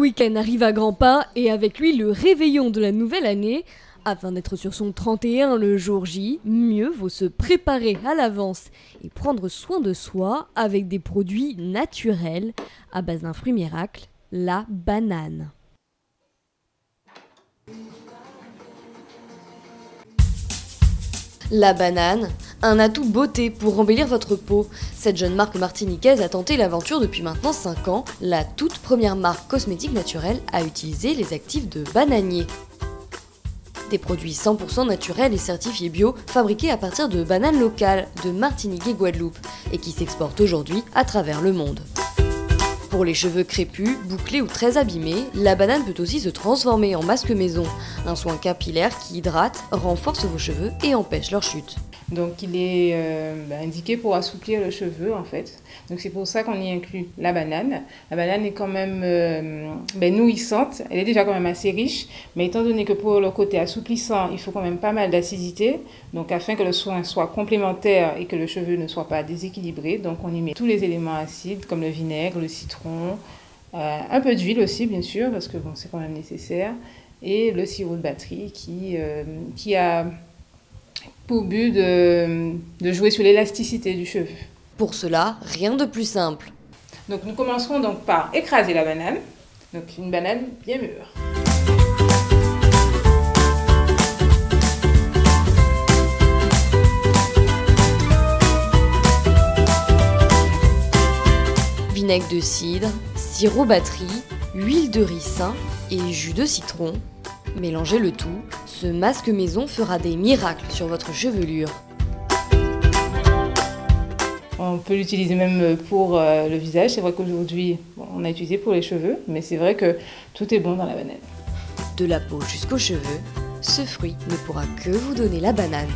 week-end arrive à grands pas et avec lui le réveillon de la nouvelle année. Afin d'être sur son 31 le jour J, mieux vaut se préparer à l'avance et prendre soin de soi avec des produits naturels à base d'un fruit miracle, la banane. La banane, un atout beauté pour embellir votre peau. Cette jeune marque martiniquaise a tenté l'aventure depuis maintenant 5 ans. La toute première marque cosmétique naturelle a utilisé les actifs de bananier. Des produits 100% naturels et certifiés bio, fabriqués à partir de bananes locales de Martinique et Guadeloupe, et qui s'exportent aujourd'hui à travers le monde. Pour les cheveux crépus, bouclés ou très abîmés, la banane peut aussi se transformer en masque maison, un soin capillaire qui hydrate, renforce vos cheveux et empêche leur chute. Donc il est euh, bah, indiqué pour assouplir le cheveu en fait. Donc c'est pour ça qu'on y inclut la banane. La banane est quand même euh, ben, nourrissante, elle est déjà quand même assez riche, mais étant donné que pour le côté assouplissant, il faut quand même pas mal d'acidité, donc afin que le soin soit complémentaire et que le cheveu ne soit pas déséquilibré, donc on y met tous les éléments acides comme le vinaigre, le citron, euh, un peu d'huile aussi bien sûr, parce que bon, c'est quand même nécessaire, et le sirop de batterie qui, qui a pour but de, jouer sur l'élasticité du cheveu. Pour cela, rien de plus simple. Donc nous commencerons donc par écraser la banane, donc une banane bien mûre. Vinaigre de cidre, sirop batterie, huile de ricin et jus de citron. Mélangez le tout ce masque maison fera des miracles sur votre chevelure. On peut l'utiliser même pour euh, le visage. C'est vrai qu'aujourd'hui, on a utilisé pour les cheveux, mais c'est vrai que tout est bon dans la banane. De la peau jusqu'aux cheveux, ce fruit ne pourra que vous donner la banane.